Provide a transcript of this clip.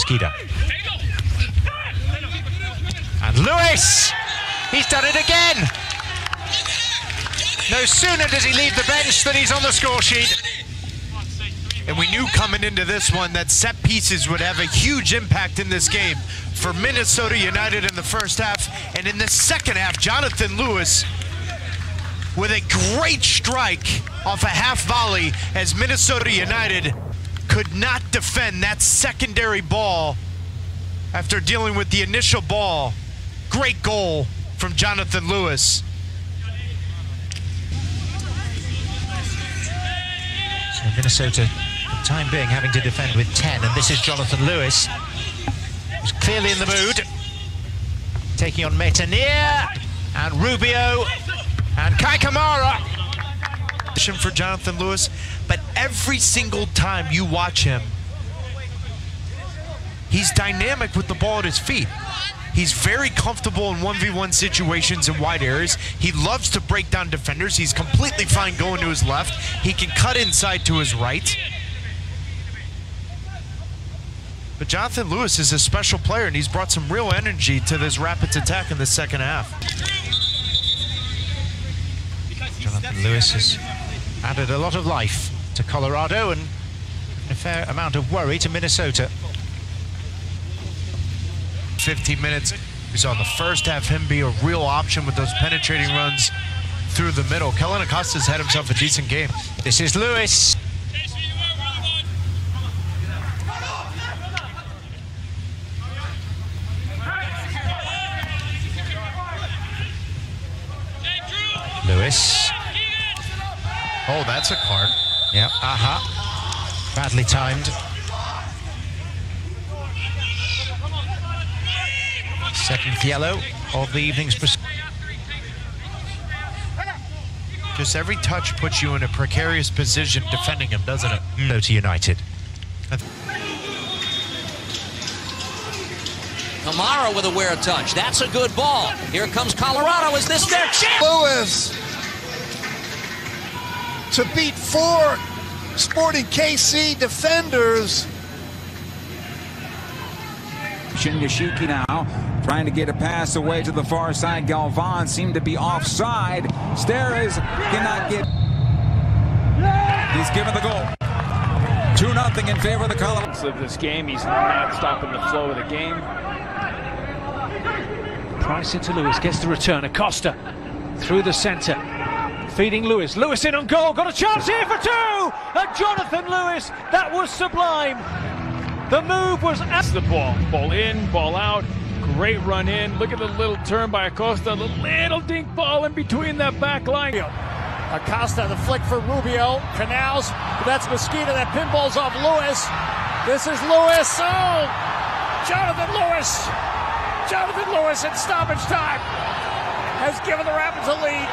Mesquida. And Lewis! He's done it again! No sooner does he leave the bench than he's on the score sheet. And we knew coming into this one that set pieces would have a huge impact in this game for Minnesota United in the first half. And in the second half, Jonathan Lewis with a great strike off a half volley as Minnesota United could not defend that secondary ball after dealing with the initial ball. Great goal from Jonathan Lewis. So Minnesota, time being, having to defend with 10, and this is Jonathan Lewis, who's clearly in the mood. Taking on Métanire and Rubio and Kei For Jonathan Lewis, but every single time you watch him, he's dynamic with the ball at his feet. He's very comfortable in 1v1 situations in wide areas. He loves to break down defenders. He's completely fine going to his left. He can cut inside to his right. But Jonathan Lewis is a special player, and he's brought some real energy to this Rapids attack in the second half. Jonathan Lewis has added a lot of life to Colorado and a fair amount of worry to Minnesota. 15 minutes. We saw in the first half him be a real option with those penetrating runs through the middle. Kellyn Acosta's had himself a decent game. This is Lewis. Lewis. Oh, that's a card. Yeah, aha. Uh-huh. Badly timed. Second yellow of the evening's Just every touch puts you in a precarious position defending him, doesn't it? No to United. Kamara with a wear touch. That's a good ball. Here comes Colorado. Is this their chance? Lewis to beat four Sporting KC defenders. Shinyashiki now trying to get a pass away to the far side. Galvan seemed to be offside. Steres cannot get. He's given the goal. 2 nothing in favor of the Colorado. Of this game, he's not stopping the flow of the game. Price into Lewis, gets the return. Acosta through the centre. Feeding Lewis. Lewis in on goal. Got a chance here for two! And Jonathan Lewis. That was sublime. The move was. That's the ball. Ball in, ball out. Great run in. Look at the little turn by Acosta. The little dink ball in between that back line. Acosta, the flick for Rubio. Canals. That's Mesquida. That pinballs off Lewis. This is Lewis. Oh! Jonathan Lewis. Jonathan Lewis in stoppage time has given the Rapids a lead.